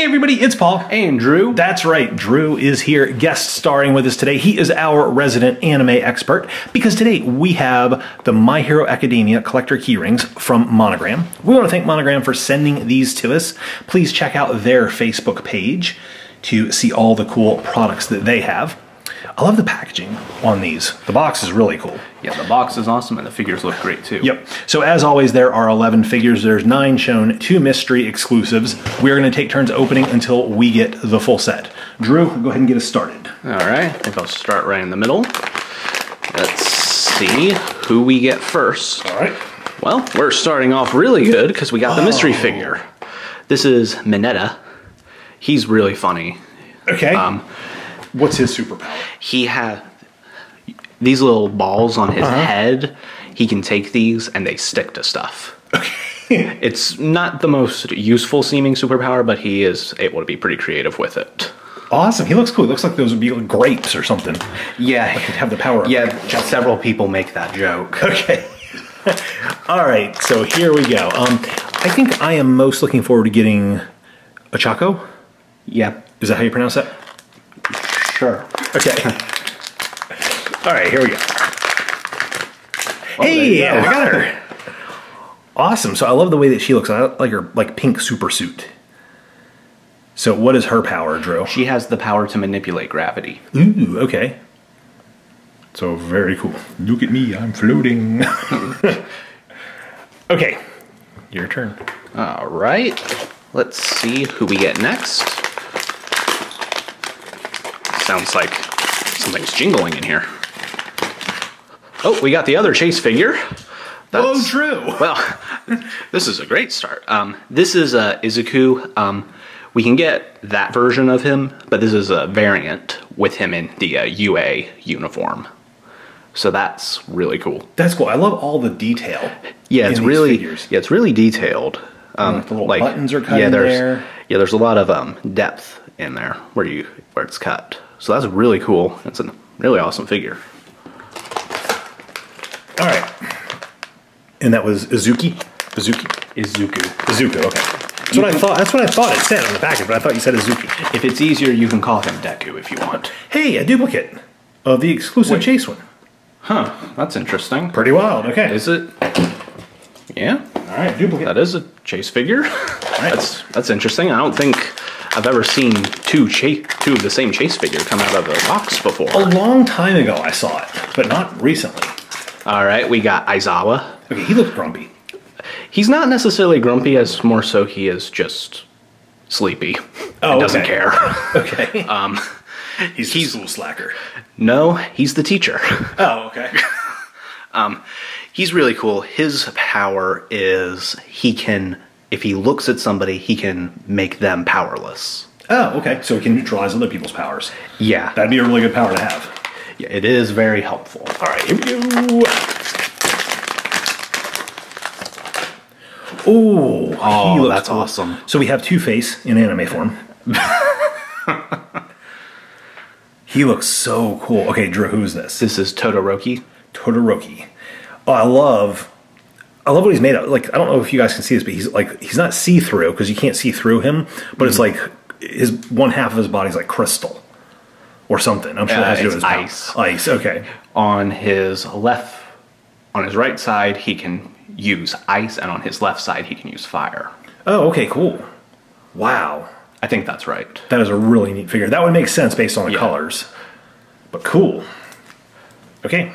Hey everybody, it's Paul. And Drew. That's right, Drew is here guest starring with us today. He is our resident anime expert because today we have the My Hero Academia collector keyrings from Monogram. We want to thank Monogram for sending these to us. Please check out their Facebook page to see all the cool products that they have. I love the packaging on these. The box is really cool. Yeah, the box is awesome and the figures look great too. Yep. So as always, there are 11 figures. There's nine shown, two mystery exclusives. We are going to take turns opening until we get the full set. Drew, go ahead and get us started. All right, I think I'll start right in the middle. Let's see who we get first. All right. Well, we're starting off really good because we got the mystery figure. This is Mineta. He's really funny. Okay. Um, What's his superpower? he had these little balls on his head. He can take these and they stick to stuff. Okay. it's not the most useful seeming superpower, but he is able to be pretty creative with it. Awesome. He looks cool. He looks like those would be like grapes or something. Yeah, He'd have the power. yeah. Several people make that joke. Okay. All right. So here we go. Um, I think I am most looking forward to getting Ochaco. Yeah, Is that how you pronounce that? Sure. Okay. All right. Here we go. Oh, there you hey, go. I got her. Awesome. So I love the way that she looks. I like her like pink super suit. So what is her power, Drew? She has the power to manipulate gravity. Ooh, okay. So very cool. Look at me, I'm floating. okay, your turn. All right, let's see who we get next. Sounds like something's jingling in here. Oh, we got the other chase figure. Oh, Drew. Well, this is a great start. Um, this is uh, Izuku. Um, we can get that version of him, but this is a variant with him in the uh, UA uniform. So that's really cool. That's cool. I love all the detail. Yeah, it's really figures. yeah, it's really detailed. Um, Like the little buttons are cut yeah, in there's, there. Yeah, there's a lot of um, depth in there where you where it's cut. So that's really cool. It's a really awesome figure. All right. And that was Izuki. Izuki. Izuku. Izuku. Okay. That's what I thought. That's what I thought it said on the package, but I thought you said Izuki. If it's easier, you can call him Deku if you want. Hey, a duplicate of the exclusive Wait. chase one. Huh? That's interesting. Pretty wild. Okay. Is it? Yeah, all right, duplicate. that is a chase figure. That's that's interesting. I don't think I've ever seen two chase two of the same chase figure come out of the box before. A long time ago, I saw it, but not recently. All right, we got Aizawa. Okay, he looks grumpy. He's not necessarily grumpy, as more so he is just sleepy. Oh, and doesn't care. Okay. Um, he's he's- a school slacker. no, he's the teacher. Oh, okay. Um, he's really cool. His power is he can, if he looks at somebody, he can make them powerless. Oh, okay. So he can neutralize other people's powers. Yeah, That'd be a really good power to have. yeah it is very helpful. All right, here we go. Ooh, Oh, that's cool. awesome. So we have Two Face in anime form. he looks so cool. Okay, Drew, who's this? This is Todoroki. Todoroki. Oh, I love, I love what he's made of. Like, I don't know if you guys can see this, but he's like, he's not see through because you can't see through him. But it's Mm-hmm. like his one half of his body's like crystal or something. I'm sure Uh, it has to do with his ice. Ice. Okay. On his left, on his right side, he can use ice, and on his left side, he can use fire. Oh, okay, cool. Wow. I think that's right. That is a really neat figure. That would make sense based on the Yeah. colors. But cool. Okay.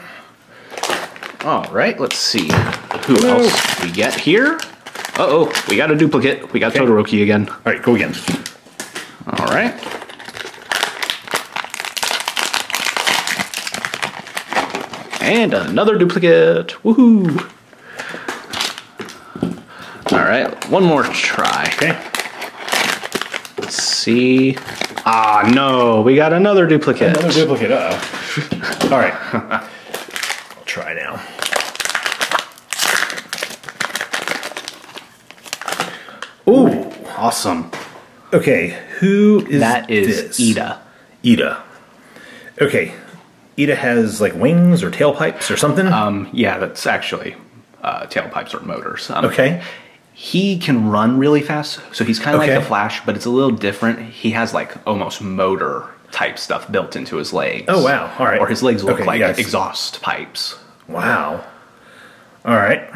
All right, let's see who else we get here. Uh oh, we got a duplicate. We got Okay. Todoroki again. All right, go again. All right. And another duplicate. Woohoo! All right, one more try. Okay. Let's see. Ah, no, we got another duplicate. Another duplicate. Uh oh. All right. I'll try now. Ooh. Awesome. Okay. Who is That is this? Iida. Iida. Okay. Iida has like wings or tailpipes or something. Um, yeah, that's actually uh, tailpipes or motors. Um, okay. he can run really fast, so he's kind of Okay. like the Flash, but it's a little different. He has like almost motor type stuff built into his legs. Oh, wow. All right. Or his legs look Okay, like yes. exhaust pipes. Wow. All right.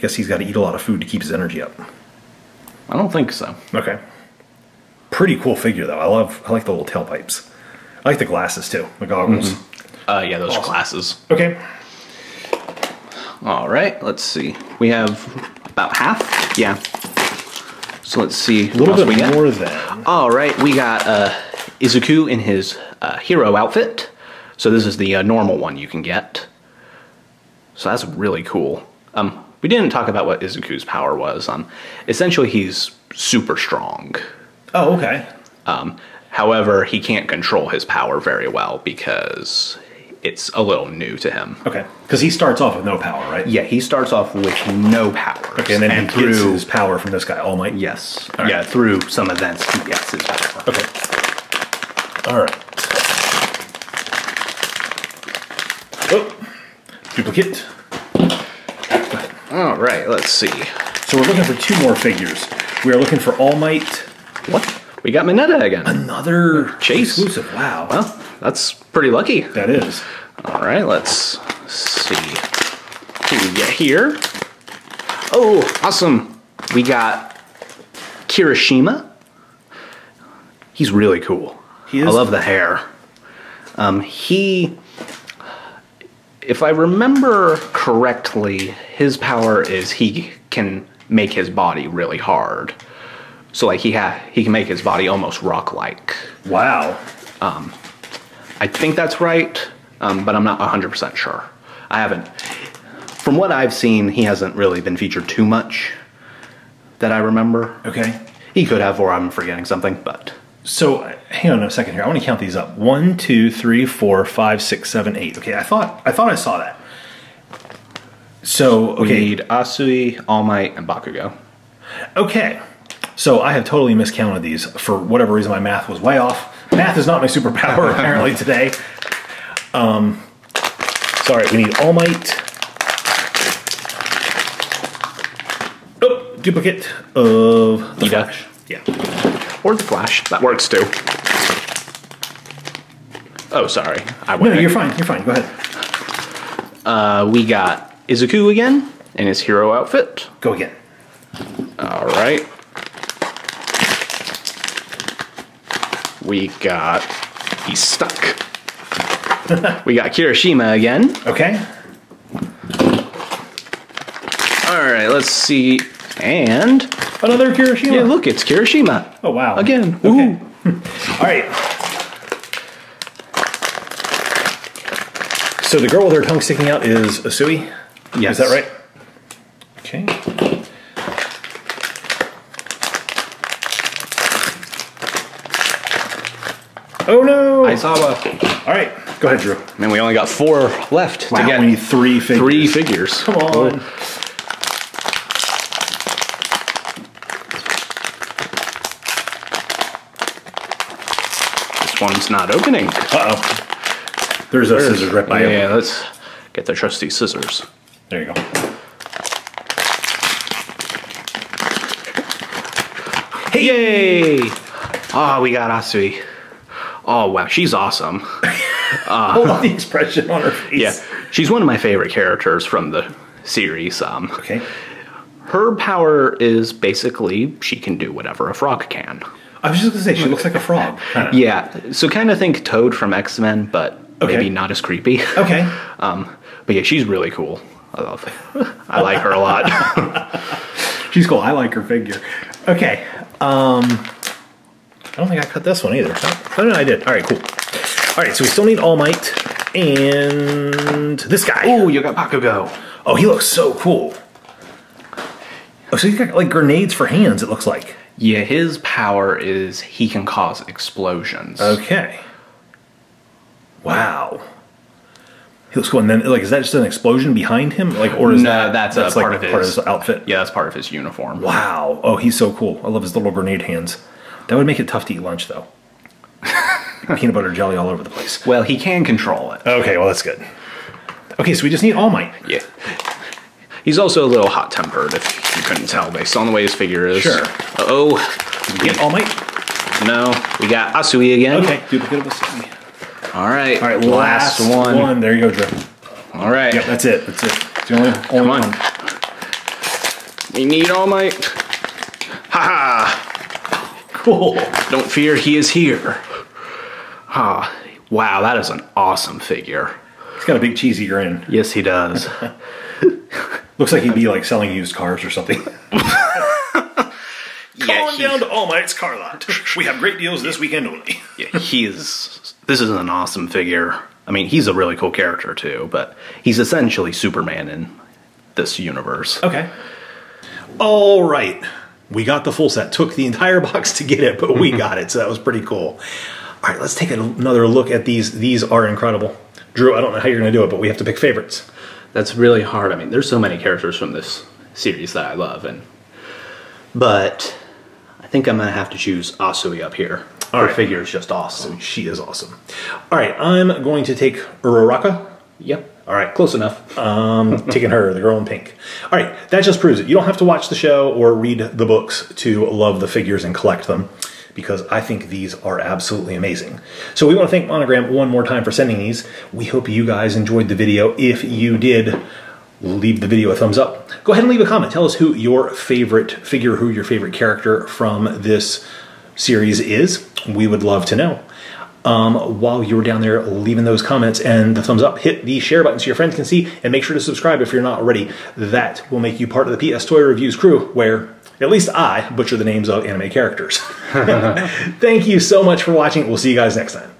Guess he's got to eat a lot of food to keep his energy up. I don't think so. Okay. Pretty cool figure though. I love. I like the little tailpipes. I like the glasses too. The goggles. Uh, yeah, those Awesome. glasses. Okay. All right, let's see. We have about half. Yeah. So let's see. A little what else we bit more than. All right, we got uh, Izuku in his uh, hero outfit. So this is the uh, normal one you can get. So that's really cool. Um, we didn't talk about what Izuku's power was. Um, essentially, he's super strong. Oh, okay. Um, however, he can't control his power very well because it's a little new to him. Okay. Because he starts off with no power, right? Yeah, he starts off with no power. Okay, and then he gets his power from this guy, All Might. Yes. All right. Yeah, through some events he gets his power. Okay. All right. Oh, duplicate. All right, let's see. So we're looking for two more figures. We are looking for All Might. What? We got Mineta again. Another Chase. exclusive. Wow. Well, that's pretty lucky. that is. All right, let's see. What do we get here? Oh, awesome. We got Kirishima. He's really cool. He is? I love the hair. Um, he, if I remember correctly, his power is he can make his body really hard. So like he ha- he can make his body almost rock-like. Wow. Um, I think that's right, um, but I'm not 100% sure. I haven't. From what I've seen, he hasn't really been featured too much that I remember. Okay. He could have, or I'm forgetting something, but So uh, hang on a second here. I want to count these up. One, two, three, four, five, six, seven, eight. Okay, I thought I thought I saw that. So okay. we need Asui, All Might, and Bakugo. okay. So I have totally miscounted these for whatever reason. My math was way off. Math is not my superpower apparently today. Um, sorry. We need All Might. Oh, duplicate of the Iida. Flash. Yeah. Or the Flash. That works too. Oh, sorry. I No, went. no, you're fine. You're fine. Go ahead. Uh, we got Izuku again in his hero outfit. Go again. All right. We got. He's stuck. we got Kirishima again. Okay. All right, let's see. And Another Kirishima. yeah, look, it's Kirishima. Oh wow. Again. Okay. Ooh. All right. So the girl with her tongue sticking out is Asui. Yes. Is that right? Okay. Oh no! Aizawa. All right, go ahead, Drew. Man, we only got four left Wow, to get we need three figures. three figures. Come on. This one's not opening. Uh oh. There's a scissors right by yeah, yeah, let's get the trusty scissors. There you go. Hey! Yay! Ah, we got Asui. Oh wow, she's awesome. Hold on the expression on her face. Yeah, she's one of my favorite characters from the series. Um, Okay. her power is basically she can do whatever a frog can. I was just gonna say she looks like a frog. kinda. Yeah, so kind of think Toad from X Men, but Okay. maybe not as creepy. Okay. Um, but yeah, she's really cool. I love. I like her a lot. She's cool. I like her figure. Okay. Um, I don't think I cut this one either. Oh, no, I did. All right, cool. All right, so we still need All Might and this guy. oh, you got Bakugo. Oh, he looks so cool. Oh, so he's got like grenades for hands. It looks like. Yeah, his power is he can cause explosions. Okay. Wow. He looks cool. And then, like, is that just an explosion behind him? Like, or is No, that that's a part of part of his- his outfit? Yeah, that's part of his uniform. Wow. Oh, he's so cool. I love his little grenade hands. That would make it tough to eat lunch, though. Peanut butter jelly all over the place. Well, he can control it. Okay, well, that's good. Okay, so we just need All Might. Yeah. He's also a little hot tempered if You couldn't tell based on the way his figure is. Sure. Oh, Get All Might. no. We got Asui again. Okay, duplicate of Asui. All right. All right, last, one. one. There you go, Drew. All right. Yep, that's it. That's it. It's the only, only Come on. one. We need All Might. Ha ha. Cool. Don't fear, he is here. Ah, wow, that is an awesome figure. He's got a big cheesy grin. Yes, he does. Looks like he'd be like selling used cars or something. Come yeah, on he, down to All Might's car lot. We have great deals this weekend only. yeah, he is. This is an awesome figure. I mean, he's a really cool character too, but he's essentially Superman in this universe. Okay. All right. We got the full set. Took the entire box to get it, but we got it, so that was pretty cool. All right, let's take another look at these. These are incredible. Drew, I don't know how you're going to do it, but we have to pick favorites. That's really hard. I mean, there's so many characters from this series that I love, and but I think I'm gonna have to choose Asui up here. All Her right. figure is just awesome. She is awesome. All right, I'm going to take Uraraka. Yep. All right, Close enough. um, taking her, the girl in pink. All right, that just proves it. You don't have to watch the show or read the books to love the figures and collect them because I think these are absolutely amazing. So we want to thank Monogram one more time for sending these. We hope you guys enjoyed the video. If you did, leave the video a thumbs up. Go ahead and leave a comment. Tell us who your favorite figure, who your favorite character from this series is. We would love to know um, while you were down there leaving those comments and the thumbs up, hit the share button so your friends can see, and make sure to subscribe if you're not already. That will make you part of the PS Toy Reviews crew, where at least I butcher the names of anime characters. Thank you so much for watching. We'll see you guys next time.